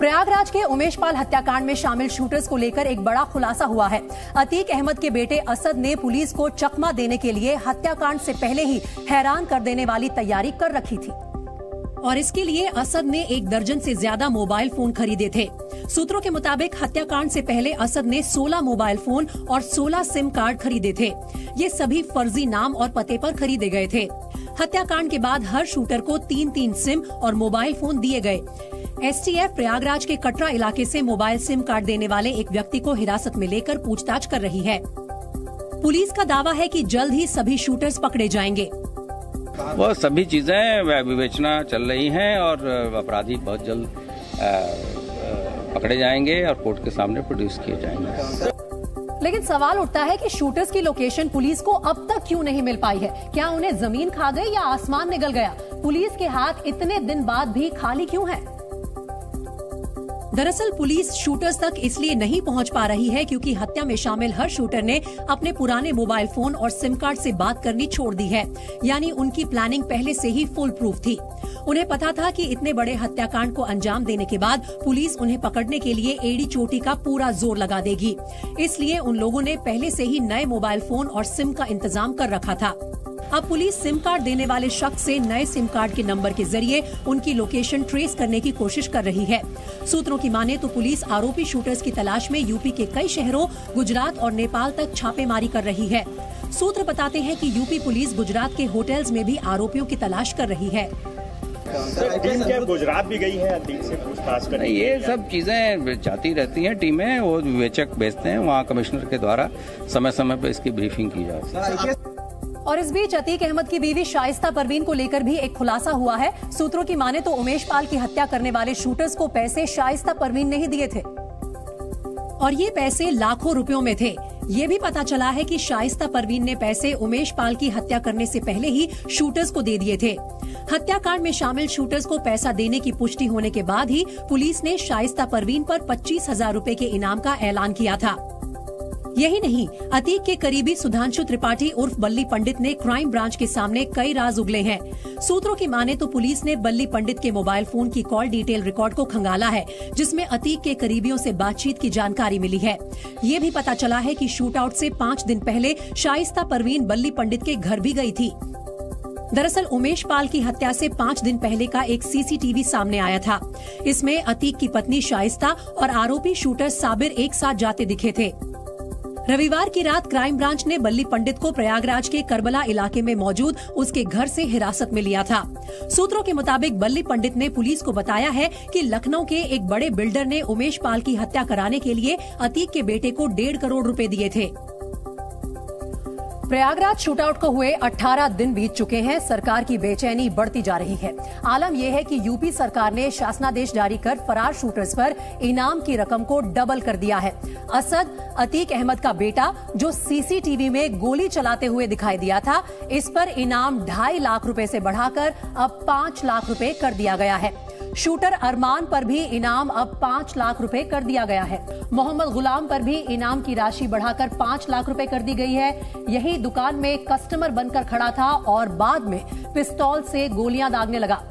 प्रयागराज के उमेश पाल हत्याकांड में शामिल शूटर्स को लेकर एक बड़ा खुलासा हुआ है। अतीक अहमद के बेटे असद ने पुलिस को चकमा देने के लिए हत्याकांड से पहले ही हैरान कर देने वाली तैयारी कर रखी थी। और इसके लिए असद ने एक दर्जन से ज़्यादा मोबाइल फ़ोन खरीदे थे। सूत्रों के मुताबिक हत्याकांड से पहले असद ने 16 मोबाइल फ़ोन और 16 सिम कार्ड खरीदे थे। ये सभी फर्जी नाम और पते पर खरीदे गए थे। हत्याकांड के बाद हर शूटर को तीन तीन सिम और मोबाइल फ़ोन दिए गए। एसटीएफ प्रयागराज के कटरा इलाके से मोबाइल सिम कार्ड देने वाले एक व्यक्ति को हिरासत में लेकर पूछताछ कर रही है। पुलिस का दावा है कि जल्द ही सभी शूटर्स पकड़े जाएँगे। वो सभी चीज़ें विवेचना चल रही हैं और अपराधी बहुत जल्द पकड़े जाएँगे और कोर्ट के सामने प्रोड्यूस किए जाएँगे। लेकिन सवाल उठता है कि शूटर्स की लोकेशन पुलिस को अब तक क्यों नहीं मिल पाई है? क्या उन्हें ज़मीन खा गई या आसमान निगल गया? पुलिस के हाथ इतने दिन बाद भी खाली क्यों हैं? दरअसल पुलिस शूटर्स तक इसलिए नहीं पहुँच पा रही है क्योंकि हत्या में शामिल हर शूटर ने अपने पुराने मोबाइल फ़ोन और सिम कार्ड से बात करनी छोड़ दी है। यानी उनकी प्लानिंग पहले से ही फुल प्रूफ थी। उन्हें पता था कि इतने बड़े हत्याकांड को अंजाम देने के बाद पुलिस उन्हें पकड़ने के लिए एडी चोटी का पूरा ज़ोर लगा देगी। इसलिए उन लोगों ने पहले से ही नए मोबाइल फ़ोन और सिम का इंतज़ाम कर रखा था। अब पुलिस सिम कार्ड देने वाले शख्स से नए सिम कार्ड के नंबर के ज़रिए उनकी लोकेशन ट्रेस करने की कोशिश कर रही है। सूत्रों की माने तो पुलिस आरोपी शूटर्स की तलाश में यूपी के कई शहरों गुजरात और नेपाल तक छापेमारी कर रही है। सूत्र बताते हैं कि यूपी पुलिस गुजरात के होटल्स में भी आरोपियों की तलाश कर रही है। टीम क्या गुजरात भी गई है? से पूछताछ करने ये सब चीज़ें जाती रहती हैं टीमें वो विवेचक भेजते हैं वहाँ कमिश्नर के द्वारा। समय समय पर इसकी ब्रीफिंग की जाती है। और इस बीच अतीक अहमद की बीवी शाइस्ता परवीन को लेकर भी एक खुलासा हुआ है। सूत्रों की माने तो उमेश पाल की हत्या करने वाले शूटर्स को पैसे शाइस्ता परवीन ने ही दिए थे। और ये पैसे लाखों रुपयों में थे। ये भी पता चला है कि शाइस्ता परवीन ने पैसे उमेश पाल की हत्या करने से पहले ही शूटर्स को दे दिए थे। हत्याकांड में शामिल शूटर्स को पैसा देने की पुष्टि होने के बाद ही पुलिस ने शाइस्ता परवीन पर पच्चीस हज़ार रूपए के इनाम का ऐलान किया था। यही नहीं, अतीक के करीबी सुधांशु त्रिपाठी उर्फ़ बल्ली पंडित ने क्राइम ब्रांच के सामने कई राज उगले हैं। सूत्रों की माने तो पुलिस ने बल्ली पंडित के मोबाइल फ़ोन की कॉल डिटेल रिकॉर्ड को खंगाला है, जिसमें अतीक के करीबियों से बातचीत की जानकारी मिली है। ये भी पता चला है कि शूट आउट से पाँच दिन पहले शाइस्ता परवीन बल्ली पंडित के घर भी गई थी। दरअसल उमेश पाल की हत्या से पाँच दिन पहले का एक सीसीटीवी सामने आया था। इसमें अतीक की पत्नी शाइस्ता और आरोपी शूटर साबिर एक साथ जाते दिखे थे। रविवार की रात क्राइम ब्रांच ने बल्ली पंडित को प्रयागराज के करबला इलाके में मौजूद उसके घर से हिरासत में लिया था। सूत्रों के मुताबिक बल्ली पंडित ने पुलिस को बताया है कि लखनऊ के एक बड़े बिल्डर ने उमेश पाल की हत्या कराने के लिए अतीक के बेटे को डेढ़ करोड़ रुपए दिए थे। प्रयागराज शूटआउट को हुए 18 दिन बीत चुके हैं। सरकार की बेचैनी बढ़ती जा रही है। आलम यह है कि यूपी सरकार ने शासनादेश जारी कर फरार शूटर्स पर इनाम की रकम को डबल कर दिया है। असद अतीक अहमद का बेटा, जो सीसीटीवी में गोली चलाते हुए दिखाई दिया था, इस पर इनाम ढाई लाख रुपए से बढ़ाकर अब पाँच लाख रुपए कर दिया गया है। शूटर अरमान पर भी इनाम अब पाँच लाख रुपए कर दिया गया है। मोहम्मद गुलाम पर भी इनाम की राशि बढ़ाकर पाँच लाख रुपए कर दी गई है। यही दुकान में कस्टमर बनकर खड़ा था और बाद में पिस्तौल से गोलियाँ दागने लगा।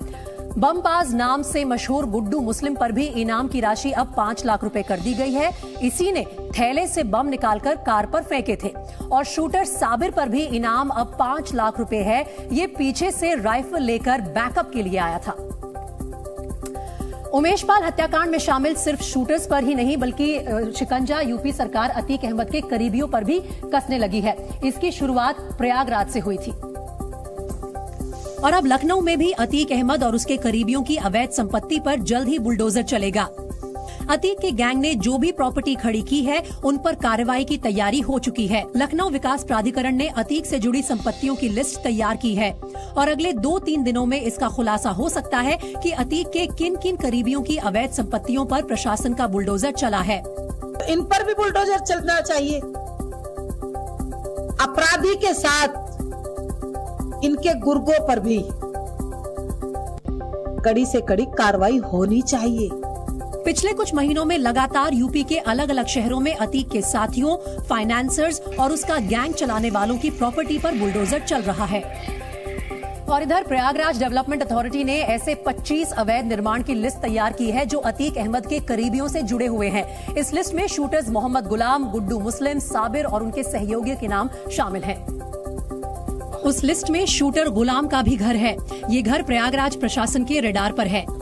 बमबाज नाम से मशहूर गुड्डू मुस्लिम पर भी इनाम की राशि अब पाँच लाख रुपए कर दी गई है। इसी ने थैले से बम निकालकर कार पर फेंके थे और शूटर साबिर पर भी इनाम अब पाँच लाख रुपए है। ये पीछे से राइफल लेकर बैकअप के लिए आया था। उमेश पाल हत्याकांड में शामिल सिर्फ़ शूटर्स पर ही नहीं, बल्कि शिकंजा, यूपी सरकार, अतीक अहमद के करीबियों पर भी कसने लगी है। इसकी शुरुआत प्रयागराज से हुई थी। और अब लखनऊ में भी अतीक अहमद और उसके करीबियों की अवैध संपत्ति पर जल्द ही बुलडोजर चलेगा। अतीक के गैंग ने जो भी प्रॉपर्टी खड़ी की है, उन पर कार्रवाई की तैयारी हो चुकी है। लखनऊ विकास प्राधिकरण ने अतीक से जुड़ी संपत्तियों की लिस्ट तैयार की है। और अगले दो तीन दिनों में इसका खुलासा हो सकता है कि अतीक के किन किन करीबियों की अवैध संपत्तियों पर प्रशासन का बुलडोजर चला है। इन पर भी बुलडोजर चलना चाहिए। अपराधी के साथ इनके गुर्गों पर भी कड़ी से कड़ी कार्रवाई होनी चाहिए। पिछले कुछ महीनों में लगातार यूपी के अलग अलग शहरों में अतीक के साथियों फाइनेंसर्स और उसका गैंग चलाने वालों की प्रॉपर्टी पर बुलडोजर चल रहा है। और इधर प्रयागराज डेवलपमेंट अथॉरिटी ने ऐसे 25 अवैध निर्माण की लिस्ट तैयार की है, जो अतीक अहमद के करीबियों से जुड़े हुए हैं। इस लिस्ट में शूटर्स मोहम्मद गुलाम, गुड्डू मुस्लिम, साबिर और उनके सहयोगियों के नाम शामिल हैं। उस लिस्ट में शूटर गुलाम का भी घर है। ये घर प्रयागराज प्रशासन के रेडार पर है।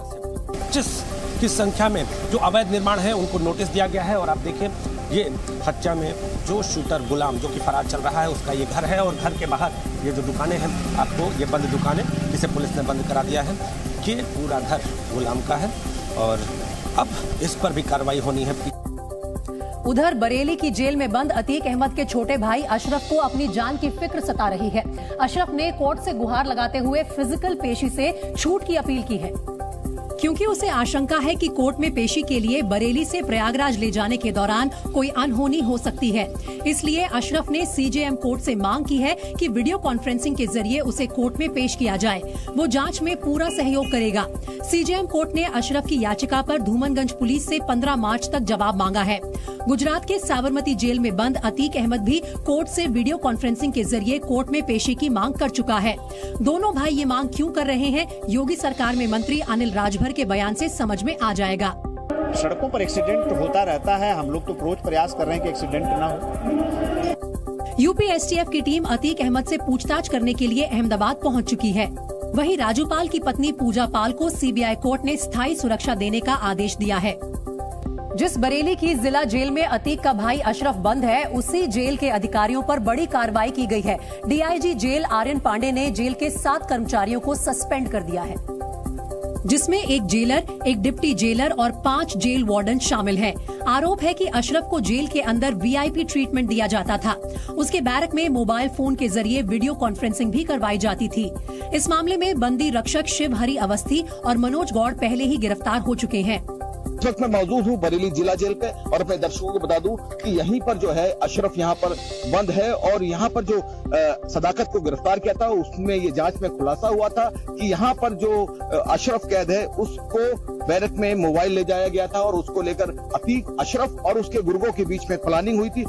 की संख्या में जो अवैध निर्माण है, उनको नोटिस दिया गया है और आप देखें, ये हत्या में जो शूटर गुलाम जो कि फरार चल रहा है, उसका ये घर है और घर के बाहर ये जो दुकानें हैं, आपको ये बंद दुकानें, जिसे पुलिस ने बंद करा दिया है, ये पूरा घर गुलाम का है और अब इस पर भी कार्रवाई होनी है। उधर बरेली की जेल में बंद अतीक अहमद के छोटे भाई अशरफ को अपनी जान की फ़िक्र सता रही है। अशरफ ने कोर्ट से गुहार लगाते हुए फ़िज़िकल पेशी से छूट की अपील की है। क्योंकि उसे आशंका है कि कोर्ट में पेशी के लिए बरेली से प्रयागराज ले जाने के दौरान कोई अनहोनी हो सकती है। इसलिए अशरफ ने सीजेएम कोर्ट से मांग की है कि वीडियो कॉन्फ्रेंसिंग के ज़रिए उसे कोर्ट में पेश किया जाए। वो जाँच में पूरा सहयोग करेगा। सीजेएम कोर्ट ने अशरफ की याचिका पर धूमनगंज पुलिस से 15 मार्च तक जवाब मांगा है। गुजरात के साबरमती जेल में बंद अतीक अहमद भी कोर्ट से वीडियो कॉन्फ्रेंसिंग के ज़रिए कोर्ट में पेशी की मांग कर चुका है। दोनों भाई ये मांग क्यों कर रहे हैं? योगी सरकार में मंत्री अनिल राजभर के बयान से समझ में आ जाएगा। सड़कों पर एक्सीडेंट होता रहता है। हम लोग तो रोज प्रयास कर रहे हैं कि एक्सीडेंट न हो। यूपी एसटीएफ की टीम अतीक अहमद से पूछताछ करने के लिए अहमदाबाद पहुँच चुकी है। वहीं राजूपाल की पत्नी पूजा पाल को सीबीआई कोर्ट ने स्थायी सुरक्षा देने का आदेश दिया है। जिस बरेली की जिला जेल में अतीक का भाई अशरफ बंद है उसी जेल के अधिकारियों पर बड़ी कार्रवाई की गई है। डीआईजी जेल आर्यन पांडे ने जेल के सात कर्मचारियों को सस्पेंड कर दिया है। जिसमें एक जेलर, एक डिप्टी जेलर और पाँच जेल वार्डन शामिल हैं। आरोप है कि अशरफ को जेल के अंदर वीआईपी ट्रीटमेंट दिया जाता था। उसके बैरक में मोबाइल फ़ोन के ज़रिए वीडियो कॉन्फ्रेंसिंग भी करवाई जाती थी। इस मामले में बंदी रक्षक शिव हरि अवस्थी और मनोज गौड़ पहले ही गिरफ़्तार हो चुके हैं। इस वक्त मैं मौजूद हूँ बरेली जिला जेल पे। और अपने दर्शकों को बता दूँ कि यहीं पर जो है अशरफ यहाँ पर बंद है और यहाँ पर जो आ, सदाकत को गिरफ़्तार किया था उसमें ये जाँच में खुलासा हुआ था कि यहाँ पर जो अशरफ कैद है उसको बैरक में मोबाइल ले जाया गया था और उसको लेकर अतीक अशरफ और उसके गुर्गों के बीच में प्लानिंग हुई थी।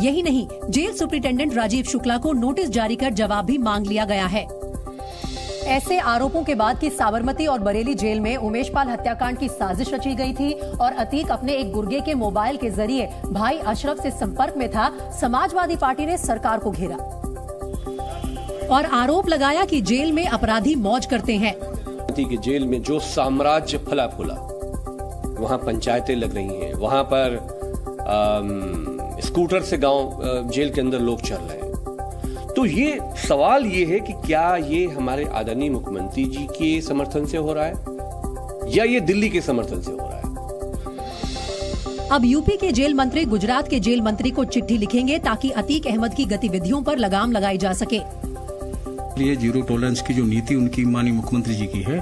यही नहीं जेल सुप्रिंटेंडेंट राजीव शुक्ला को नोटिस जारी कर जवाब भी मांग लिया गया है। ऐसे आरोपों के बाद कि साबरमती और बरेली जेल में उमेश पाल हत्याकांड की साजिश रची गई थी और अतीक अपने एक गुर्गे के मोबाइल के ज़रिए भाई अशरफ से संपर्क में था, समाजवादी पार्टी ने सरकार को घेरा। और आरोप लगाया कि जेल में अपराधी मौज करते हैं। के जेल में जो साम्राज्य फला फूला वहाँ पंचायतें लग रही हैं, वहाँ पर स्कूटर से गाँव जेल के अंदर लोग चल रहे हैं। तो ये सवाल ये है कि क्या ये हमारे आदरणीय मुख्यमंत्री जी के समर्थन से हो रहा है? या ये दिल्ली के समर्थन से हो रहा है? अब यूपी के जेल मंत्री गुजरात के जेल मंत्री को चिट्ठी लिखेंगे ताकि अतीक अहमद की गतिविधियों पर लगाम लगाई जा सके। ये ज़ीरो टॉलरेंस की जो नीति उनकी माननीय मुख्यमंत्री जी की है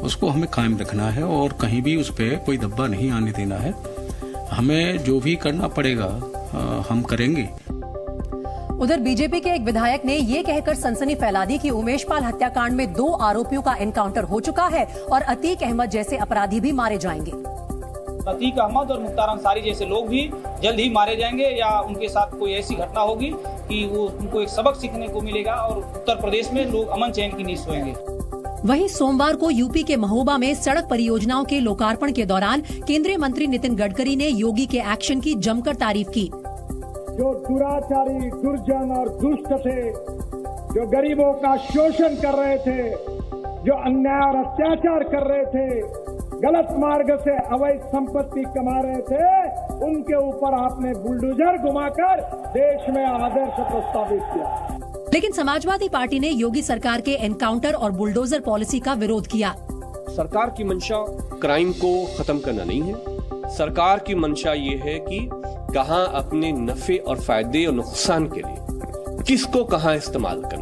उसको हमें कायम रखना है और कहीं भी उस पर कोई दब्बा नहीं आने देना है। हमें जो भी करना पड़ेगा हम करेंगे। उधर बीजेपी के एक विधायक ने ये कहकर सनसनी फैला दी कि उमेश पाल हत्याकांड में दो आरोपियों का एनकाउंटर हो चुका है और अतीक अहमद जैसे अपराधी भी मारे जाएँगे। अतीक अहमद और मुख्तार अंसारी जैसे लोग भी जल्द ही मारे जाएँगे या उनके साथ कोई ऐसी घटना होगी कि वो उनको एक सबक सीखने को मिलेगा और उत्तर प्रदेश में लोग अमन चैन की नींद सोएँगे। वहीं सोमवार को यूपी के महोबा में सड़क परियोजनाओं के लोकार्पण के दौरान केंद्रीय मंत्री नितिन गडकरी ने योगी के एक्शन की जमकर तारीफ़ की। जो दुराचारी दुर्जन और दुष्ट थे जो गरीबों का शोषण कर रहे थे जो अन्याय और अत्याचार कर रहे थे गलत मार्ग से अवैध संपत्ति कमा रहे थे उनके ऊपर आपने बुलडोजर घुमाकर देश में आदर्श प्रस्तावित किया। लेकिन समाजवादी पार्टी ने योगी सरकार के एनकाउंटर और बुलडोजर पॉलिसी का विरोध किया। सरकार की मंशा क्राइम को खत्म करना नहीं है। सरकार की मंशा ये है कि कहाँ अपने नफे और फ़ायदे और नुकसान के लिए किसको कहाँ इस्तेमाल करना